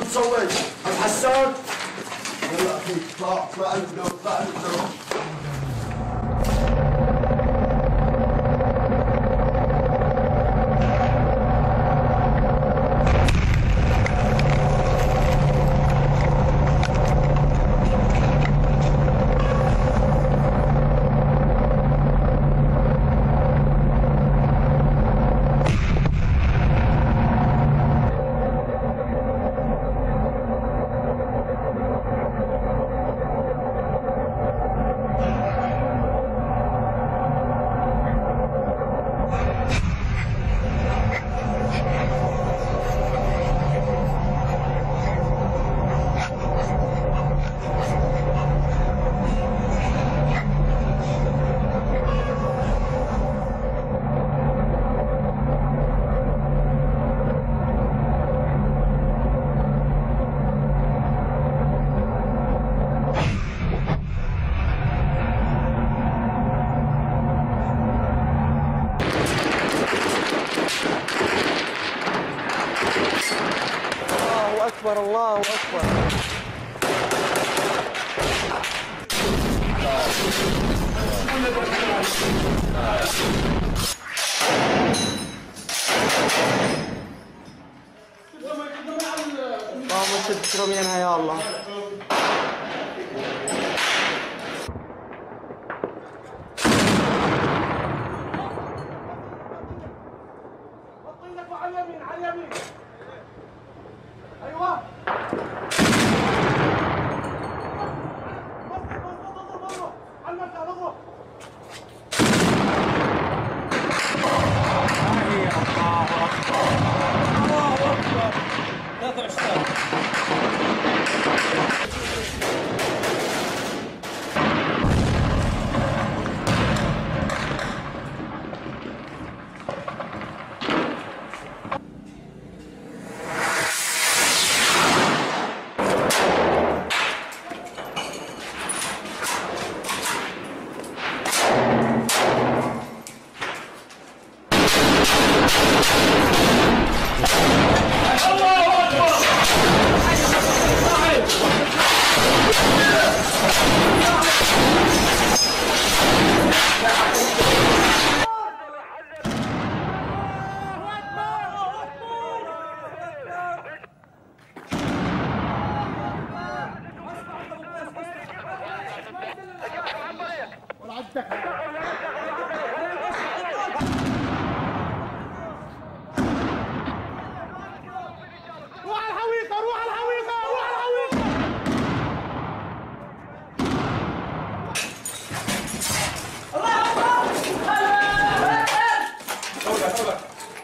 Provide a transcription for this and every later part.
بتصوت ابو حسان هلا اخيك طلع طلع طلع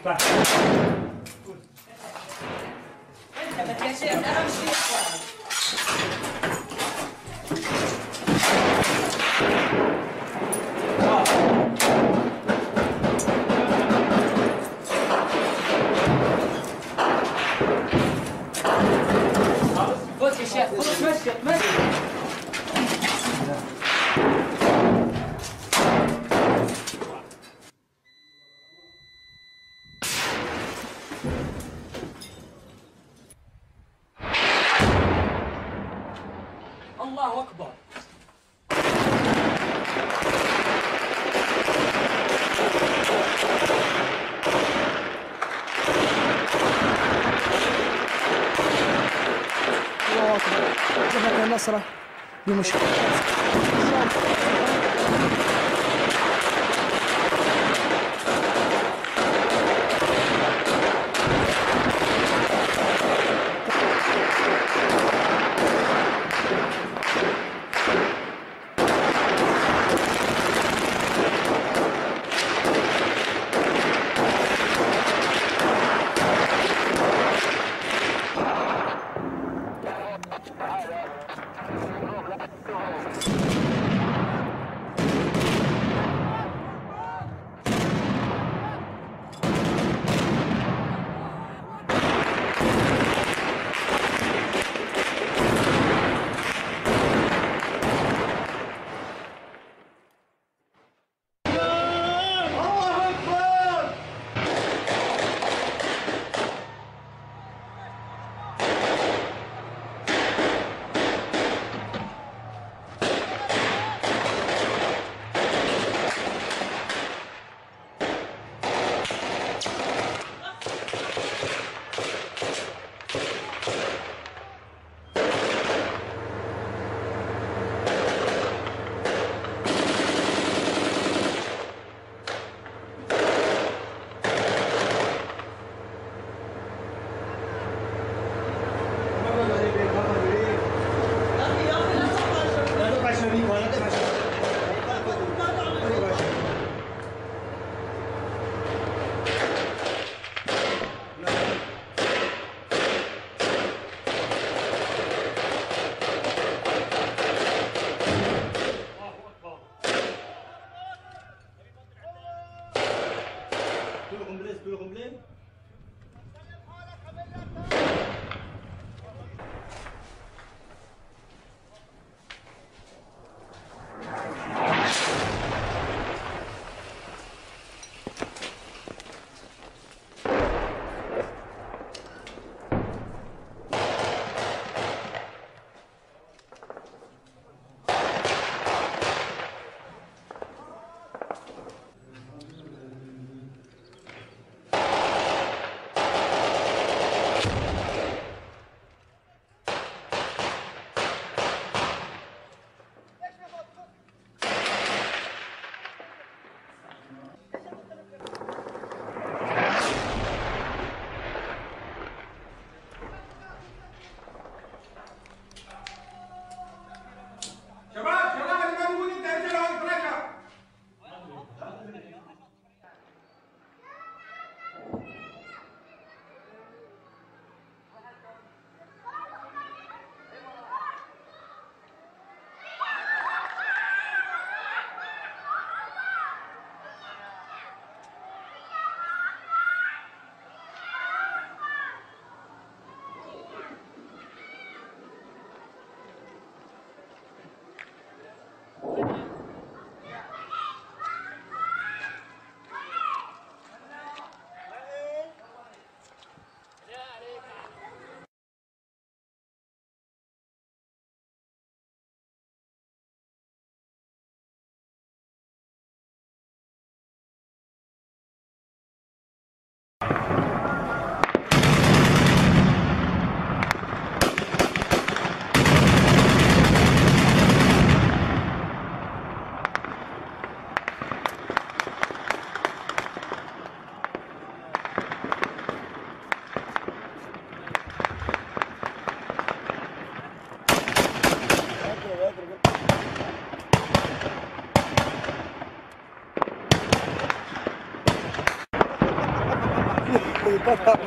来。哎，咱们天气，咱。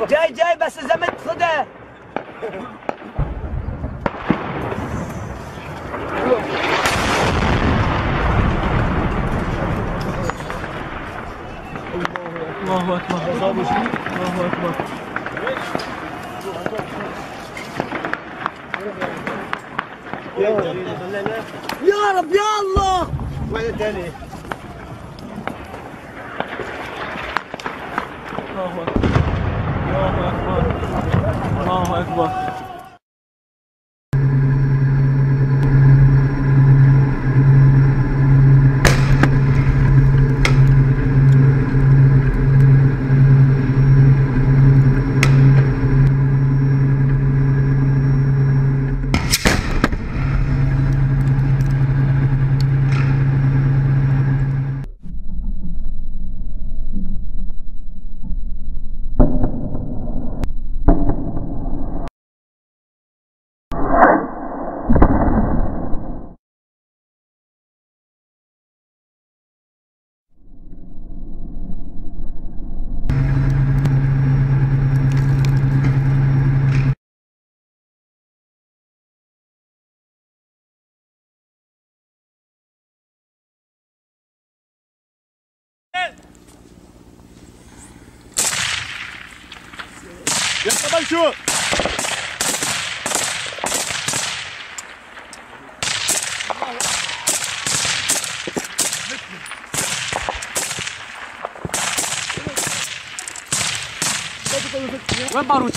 جاي جاي بس زمت صدى الله أكبر. الله اكبر يا رب يا الله. الله اكبر الله اكبر الله اكبر يلا شو وين باروت؟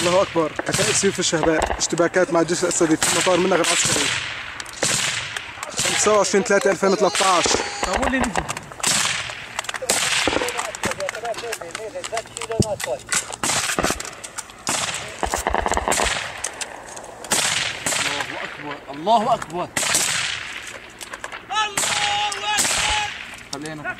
الله أكبر. كتائب سيف الشهباء. اشتباكات مع الجيش الاسدي في مطار منغ العسكري. 25 3 2013 طب واللي نزل الله أكبر. الله أكبر. خلينا.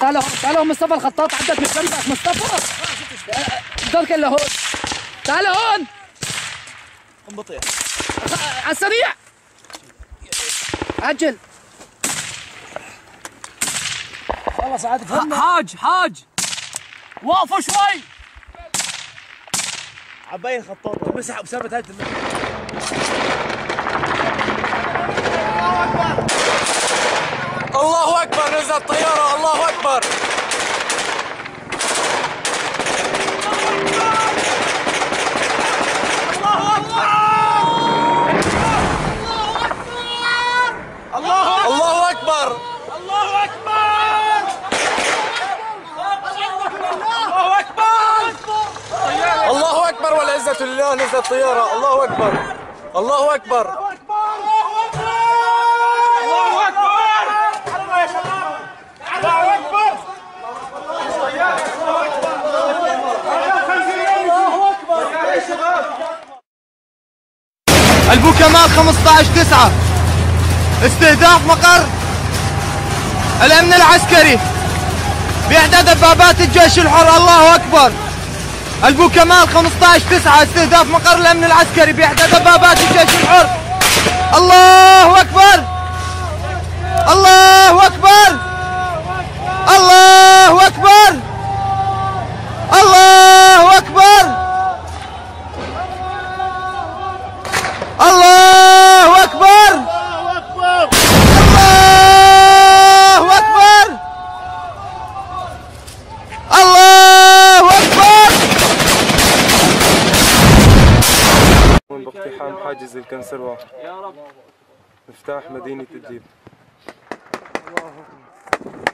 و- تعالوا تعالوا مصطفى الخطاط عدت من جنبك مصطفى. ضل كله هون. تعالوا هون. بطيء على السريع. عجل. خلاص عاد فهمنا. حاج حاج وقفوا شوي. عباين خطاط مسح بسبب هاي الله أكبر. نزل الطياره الله أكبر. الله أكبر. الله أكبر. والعزة لله نزل الطياره الله أكبر. الله أكبر. البوكمال 15 9 استهداف مقر الأمن العسكري باحدى دبابات الجيش الحر. الله أكبر. البوكمال 15 9 استهداف مقر الأمن العسكري باحدى دبابات الجيش الحر. الله أكبر. الله أكبر. الله أكبر. الله أكبر. من باقتحام حاجز الكنسروة مفتاح مدينة إدلب بس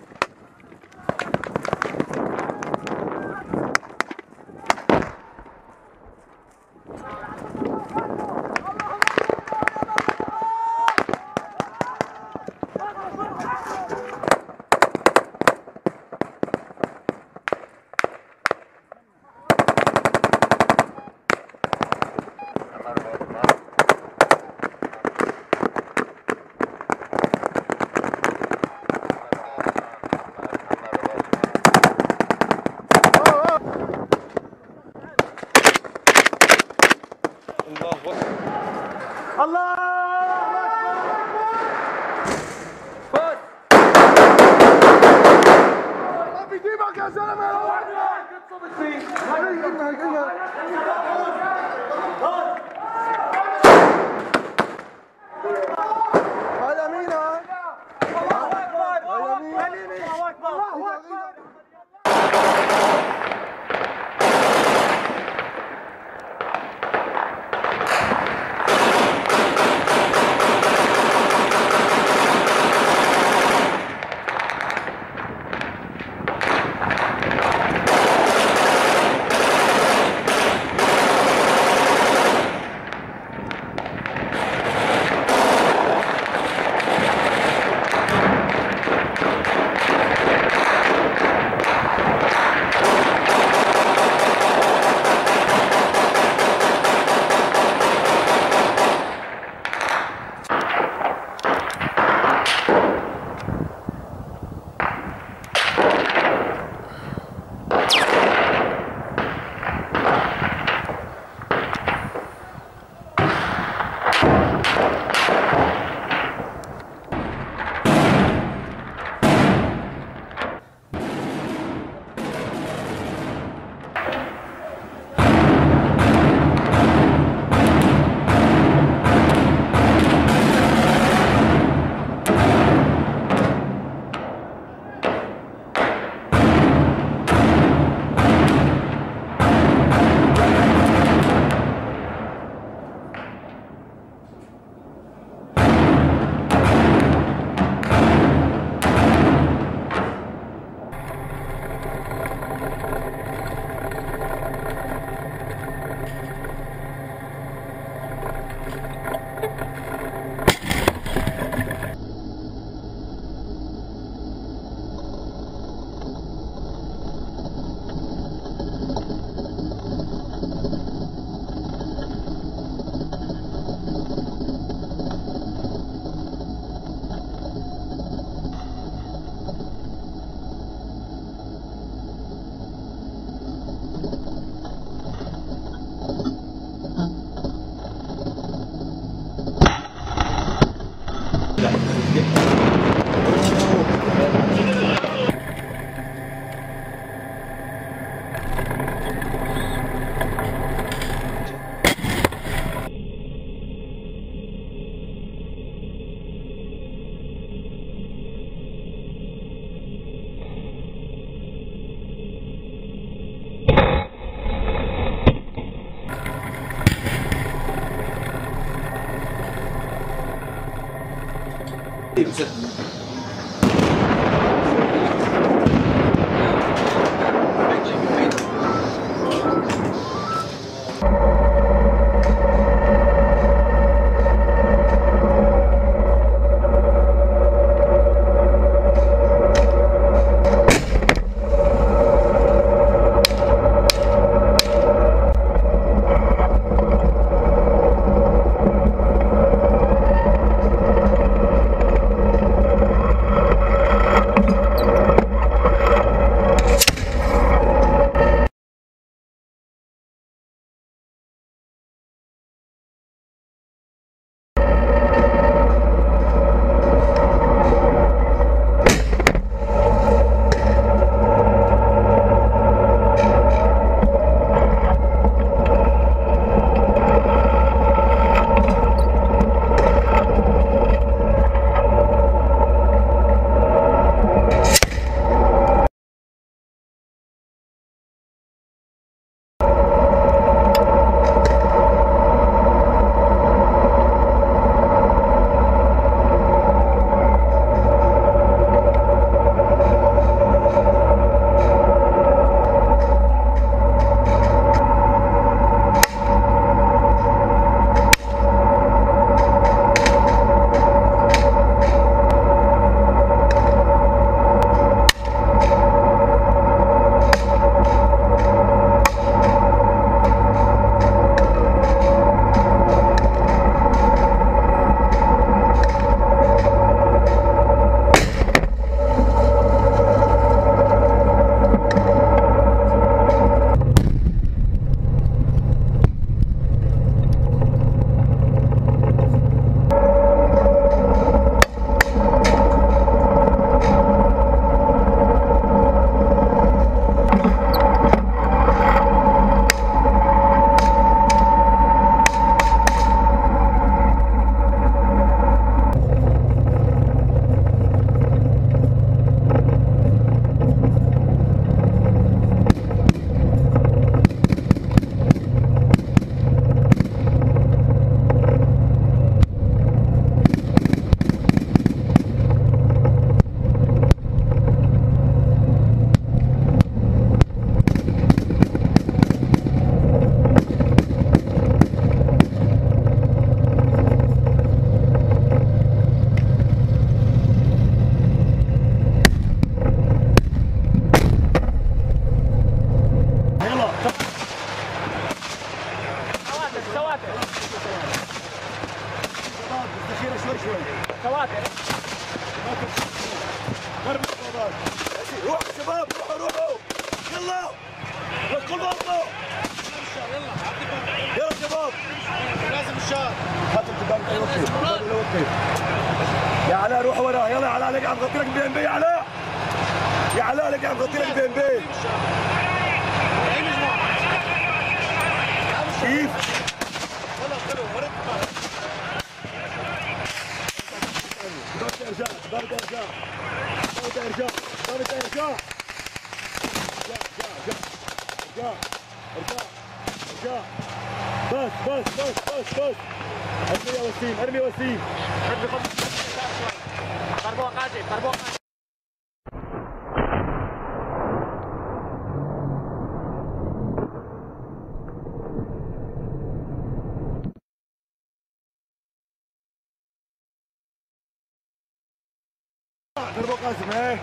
قاسم إيه؟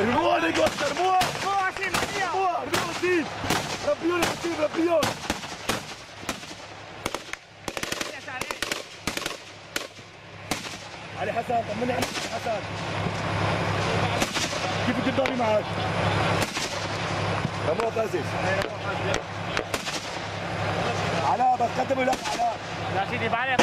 ارموها نجوس ارموها ارموها عشان ارموها ارموها وسيم ربيون. وسيم ربيون علي حسن طمني على حسن. كيف الجداري معاك؟ مبروك عزيز. علاء بس قدموا لك علاء. لا سيدي بعلي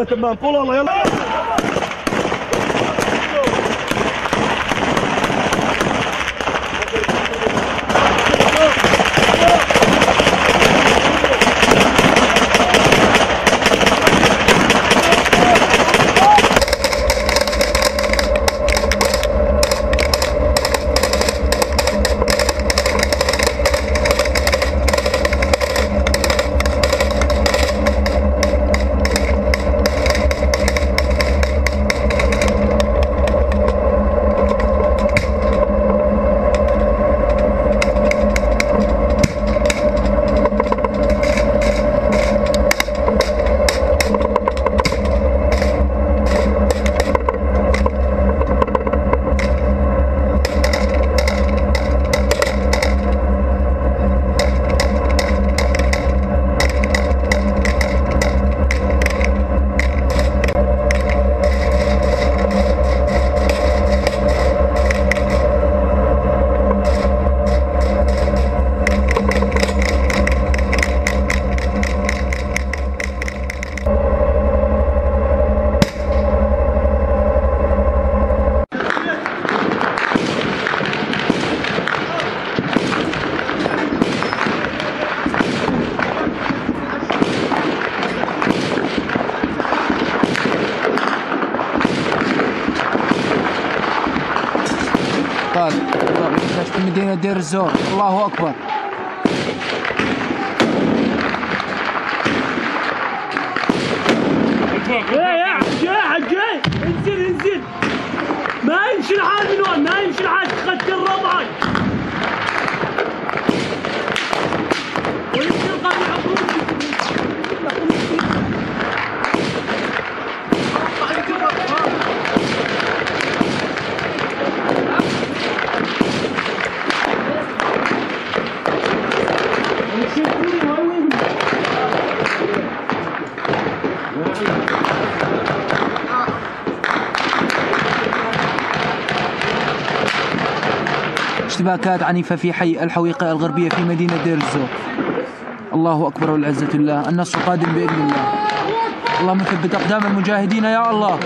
Mehmet Ümran Polal'a في مدينة دير الزور الله أكبر يا اشتباكات عنيفة في حي الحويقة الغربية في مدينة دير الزور الله أكبر والعزة لله. النصر قادم بإذن الله. اللهم ثبت أقدام المجاهدين يا الله.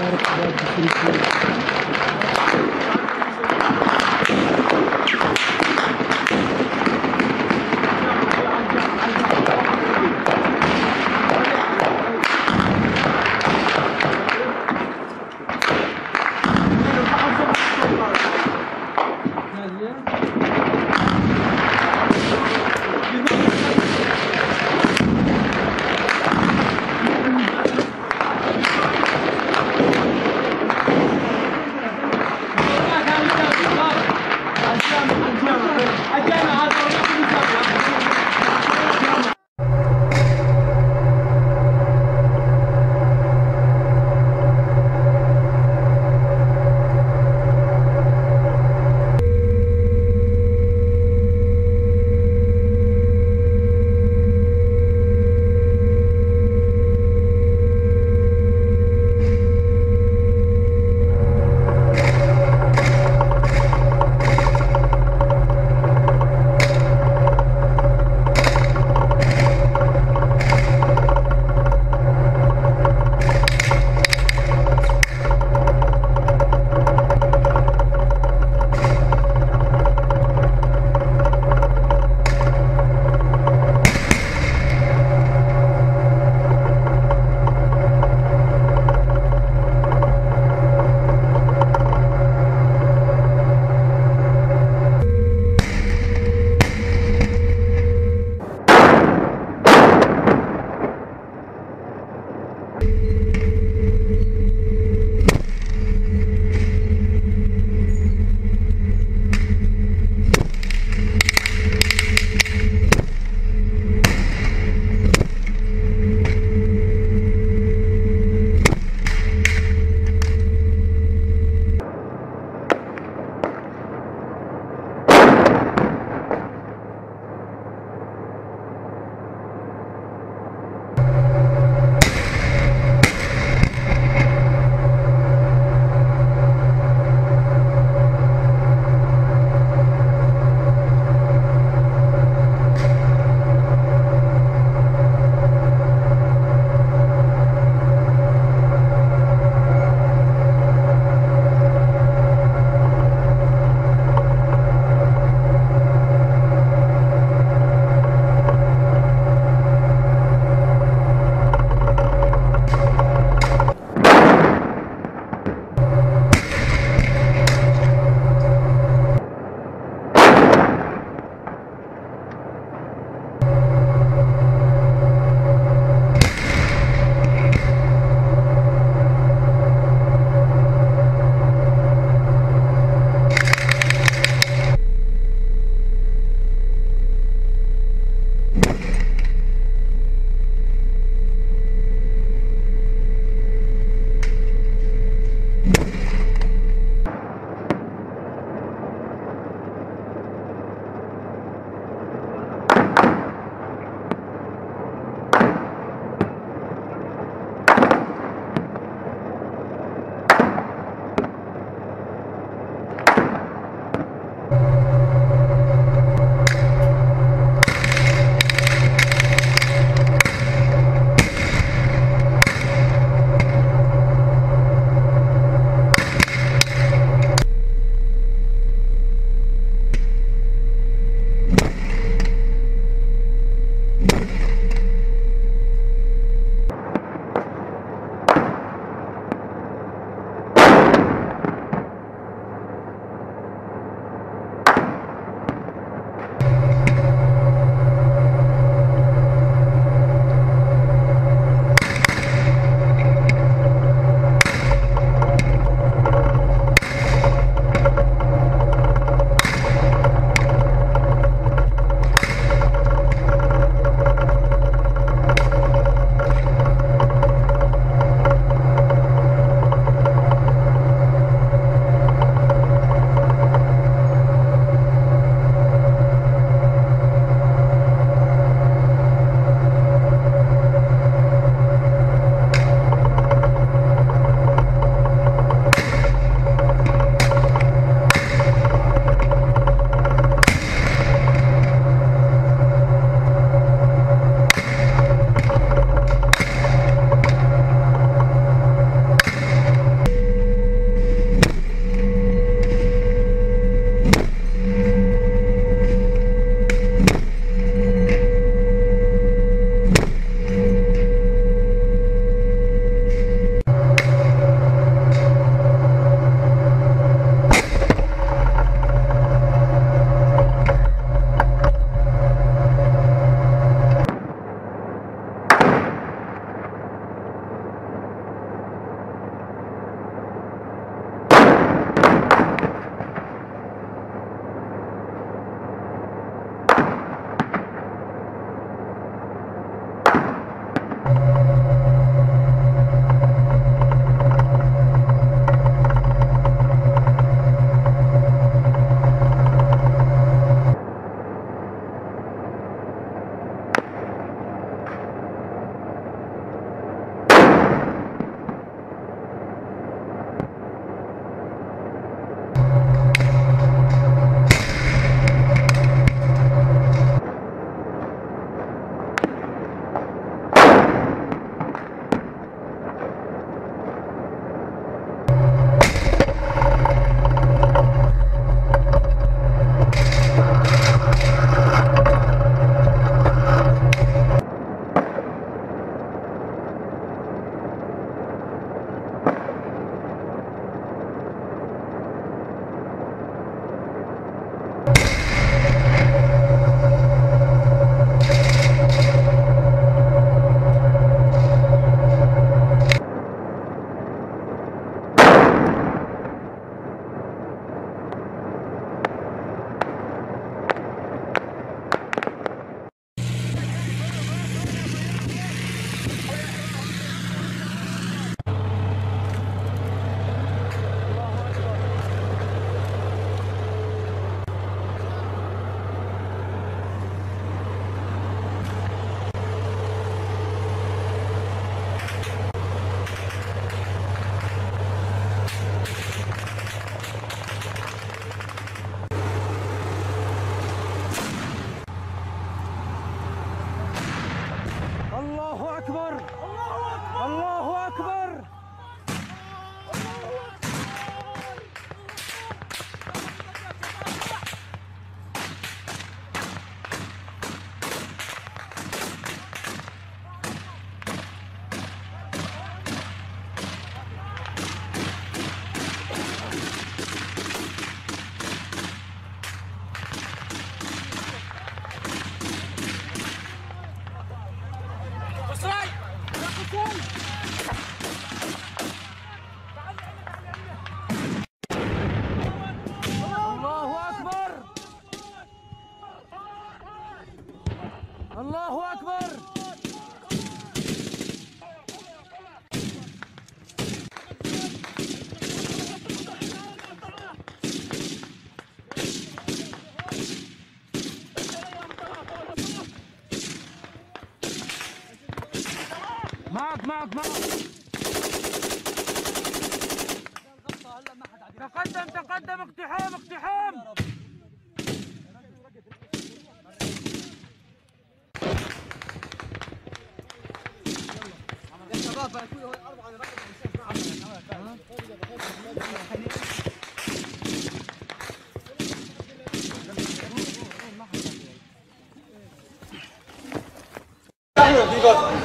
تقدم تقدم اقتحام اقتحام.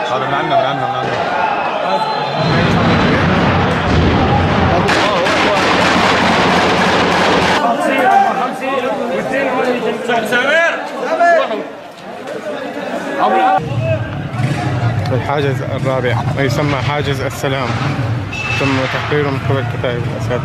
هذا من عندنا من عندنا من عندنا الحاجز الرابع ويسمى حاجز السلام تم تحريره من قبل كتائب الأسد.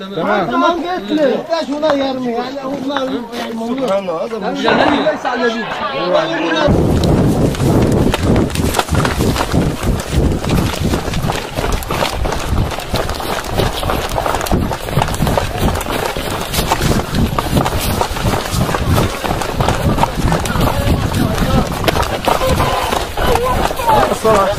تمام قلت له يحتاج هنا يرمي يعني هو ما يعني الموضوع ليس على الذي الله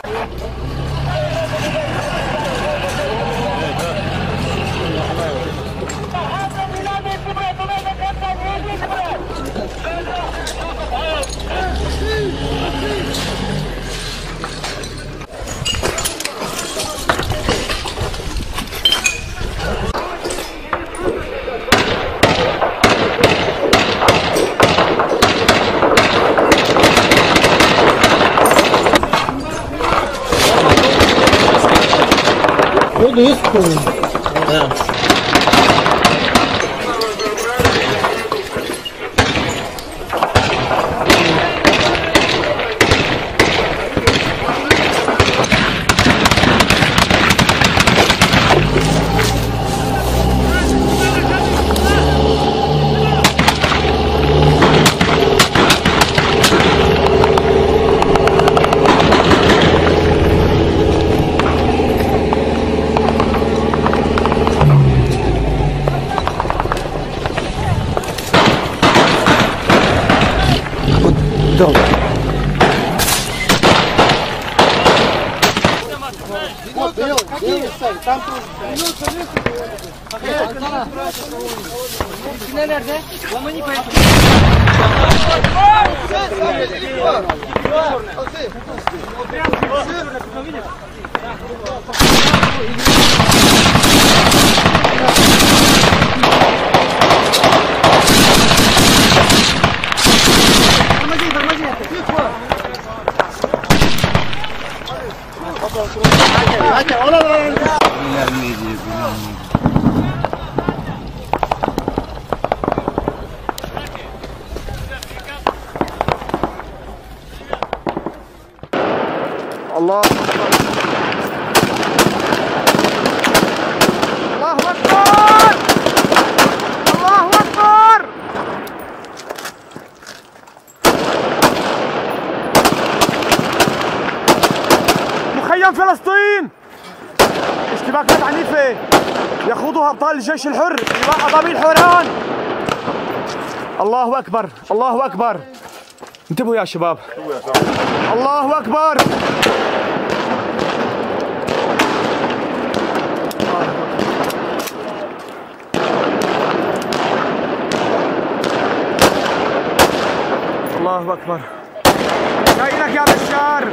你死 수. أكبر هذا تاخذها وجهك الله أكبر الله أكبر خذوا يسكن الله الله أكبر الله أكبر مخيم فلسطين اشتباكات عنيفة يخوضها أبطال الجيش الحر. لواء أبابيل حوران الله أكبر. الله أكبر. انتبهوا يا شباب. الله أكبر. الله أكبر. جايلك يا بشار.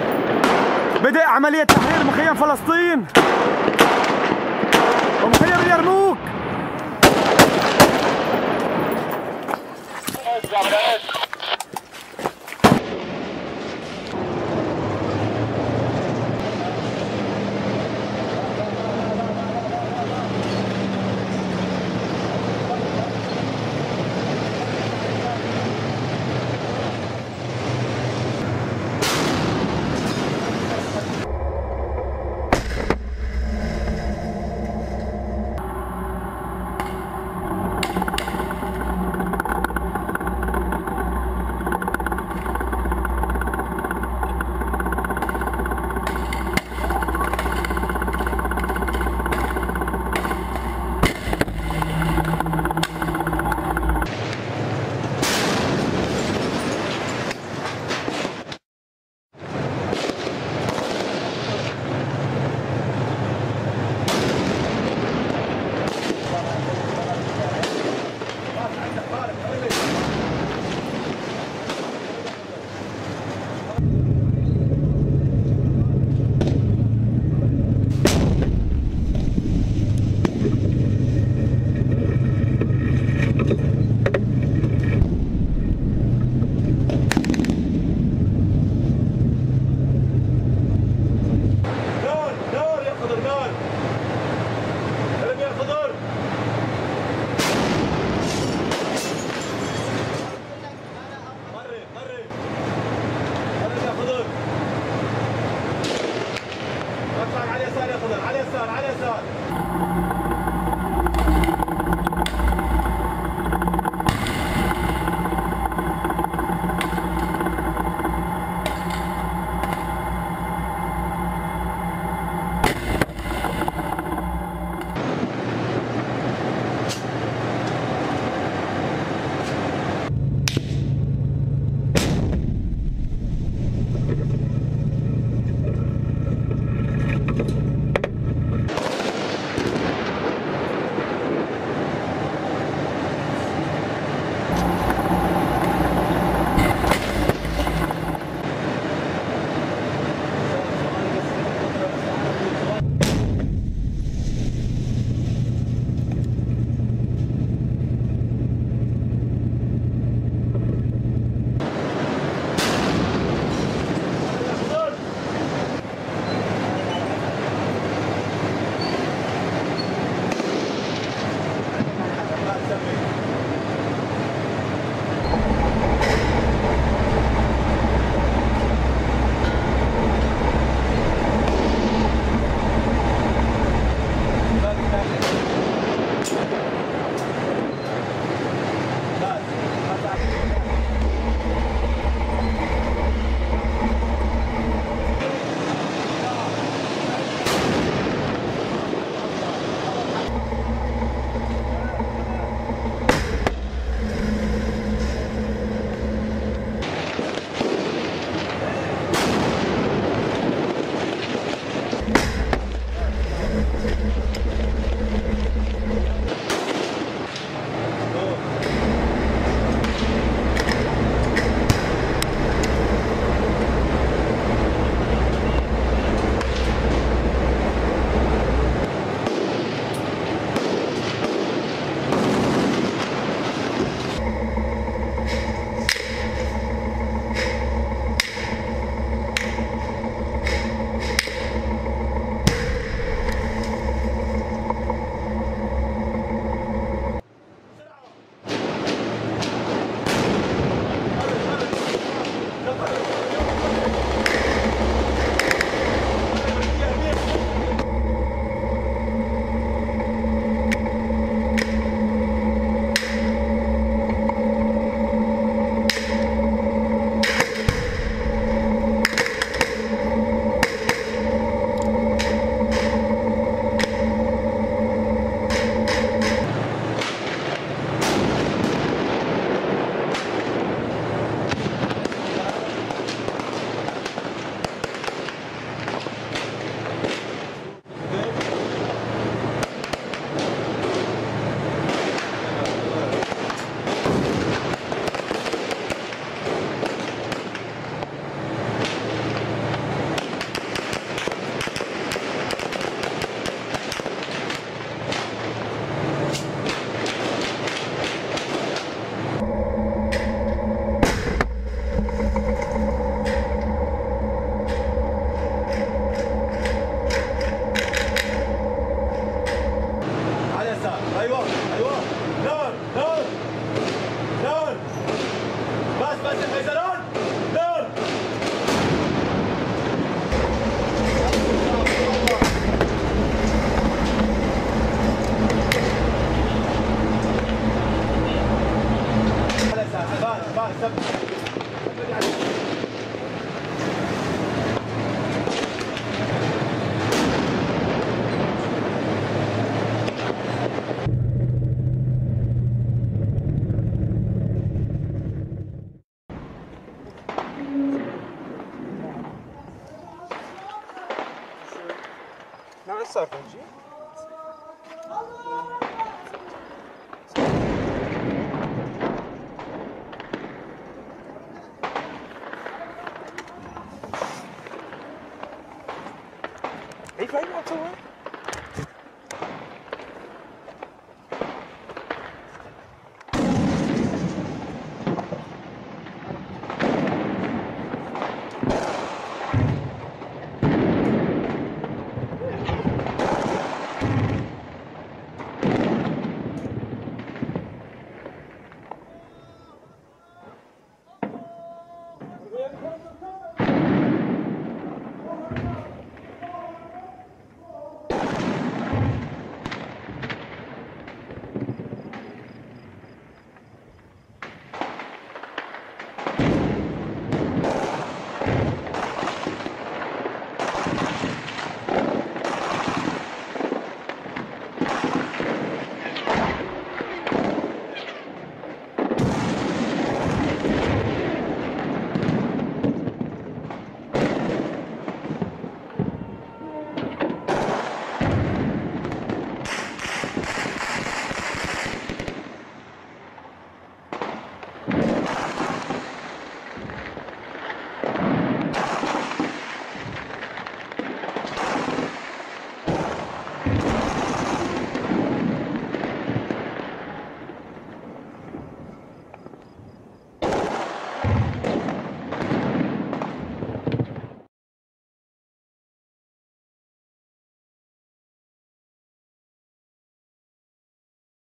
بدأ عملية تحرير مخيم فلسطين. ومخيم اليرموك. Come back. to it?